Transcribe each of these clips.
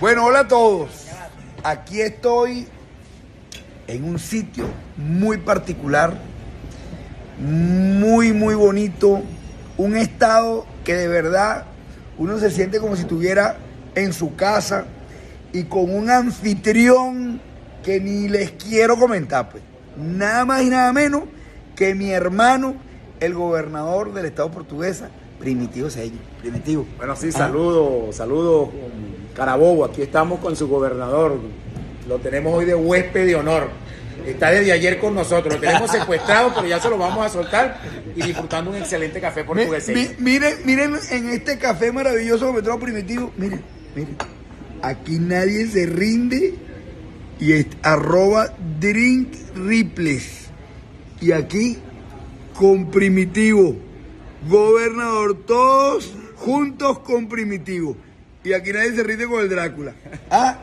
Bueno, hola a todos. Aquí estoy en un sitio muy particular, muy, muy bonito, un estado que de verdad uno se siente como si estuviera en su casa y con un anfitrión que ni les quiero comentar, pues. Nada más y nada menos que mi hermano, el gobernador del estado portuguesa, Primitivo Seño. Primitivo. Bueno, sí, saludo, saludo, Carabobo. Aquí estamos con su gobernador. Lo tenemos hoy de huésped de honor. Está desde ayer con nosotros. Lo tenemos secuestrado, pero ya se lo vamos a soltar y disfrutando un excelente café Mi- portugués. mi- miren, miren en este café maravilloso que me trajo Primitivo. Miren, miren. Aquí nadie se rinde. Y es arroba drink ripples. Y aquí con Primitivo. Gobernador, todos juntos con Primitivo. Y aquí nadie se rinde con el Drácula. Ah,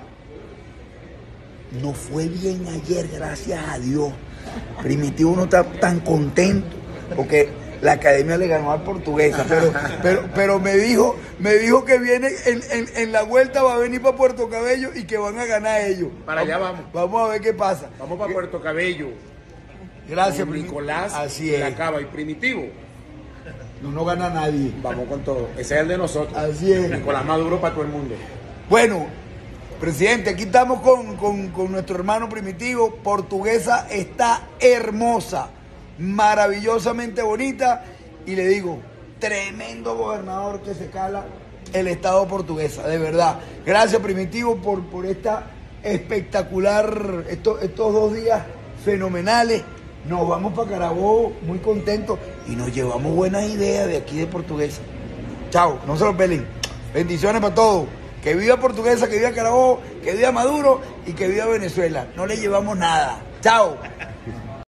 no fue bien ayer, gracias a Dios. Primitivo no está tan contento porque la academia le ganó al portuguesa, pero, pero, pero me dijo, me dijo que viene en, en- en la vuelta va a venir para Puerto Cabello y que van a ganar ellos. Para allá vamos. Vamos a ver qué pasa. Vamos para Puerto Cabello. Gracias, Nicolás Así es. la Cava y Primitivo. No, no gana nadie. Vamos con todo. Ese es el de nosotros. Así es. Nicolás Maduro para todo el mundo. Bueno, presidente, aquí estamos con, con- con nuestro hermano primitivo. Portuguesa está hermosa, maravillosamente bonita. Y le digo, tremendo gobernador que se cala el Estado portuguesa, de verdad. Gracias, primitivo, por, por esta espectacular, estos, estos dos días fenomenales. Nos vamos para Carabobo muy contentos y nos llevamos buenas ideas de aquí de Portuguesa. Chao, no se lo pelen. Bendiciones para todos. Que viva Portuguesa, que viva Carabobo, que viva Maduro y que viva Venezuela. No le llevamos nada. Chao.